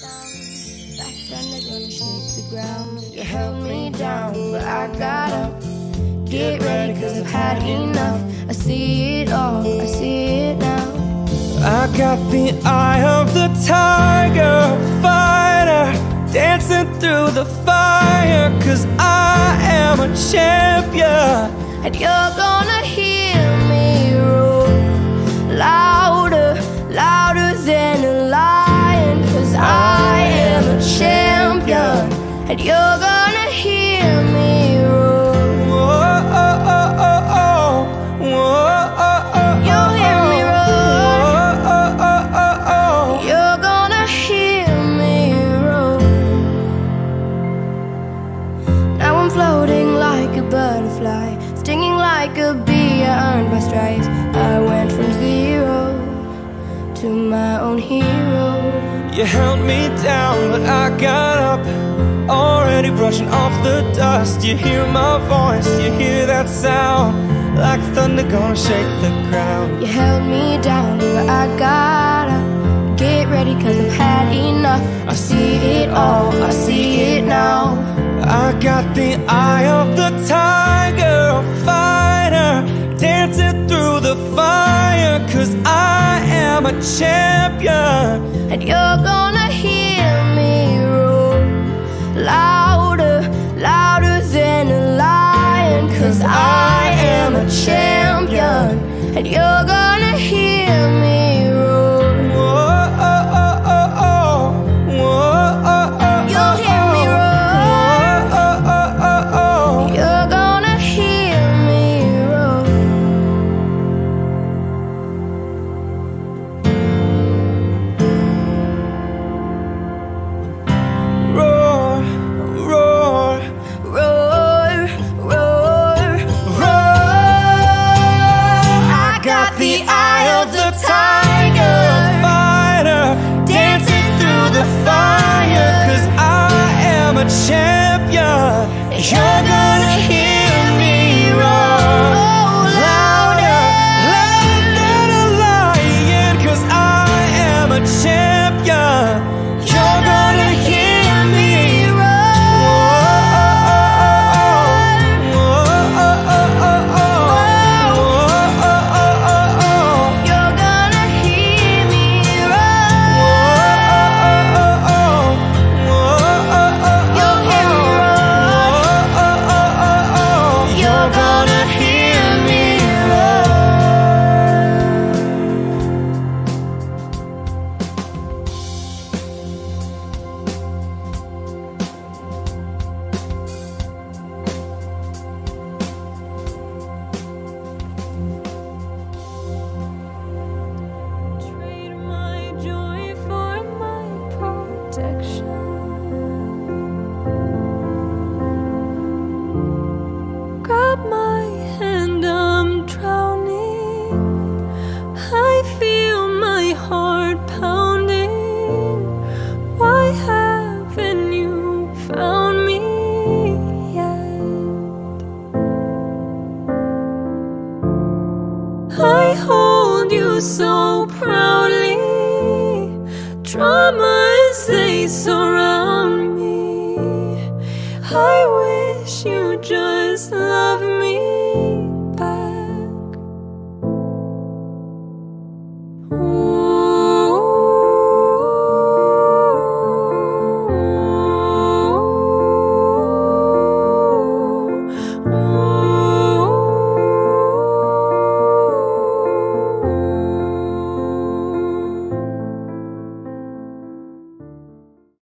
Gonna shake the ground. You held me down, but I got up. Get ready, cause I've had enough. I see it all, I see it now. I got the eye of the tiger fighter Dancing through the fire Cause I am a champion And you're gonna like a bee. I earned my stripes. I went from zero to my own hero. You held me down, but I got up Already brushing off the dust You hear my voice, you hear that sound Like thunder gonna shake the ground You held me down, but I got up. Get ready, cause I've had enough. I see it all, I see it now. I got the eye of the tiger fire Cause I am a champion And you're gonna hear me roar louder, louder than a lion. Cause I am a champion. And you're gonna hear me so proudly. Dramas they surround